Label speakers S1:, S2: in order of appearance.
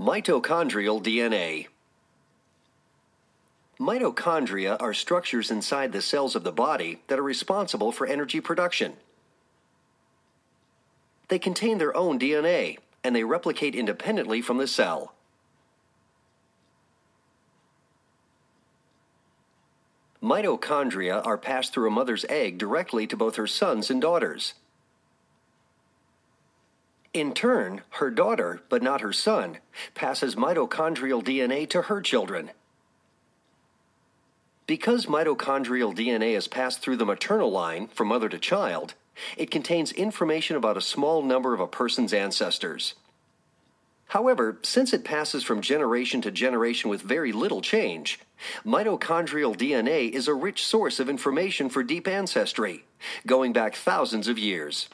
S1: Mitochondrial DNA. Mitochondria are structures inside the cells of the body that are responsible for energy production. They contain their own DNA, and they replicate independently from the cell. Mitochondria are passed through a mother's egg directly to both her sons and daughters. In turn, her daughter, but not her son, passes mitochondrial DNA to her children. Because mitochondrial DNA is passed through the maternal line from mother to child, it contains information about a small number of a person's ancestors. However, since it passes from generation to generation with very little change, mitochondrial DNA is a rich source of information for deep ancestry, going back thousands of years.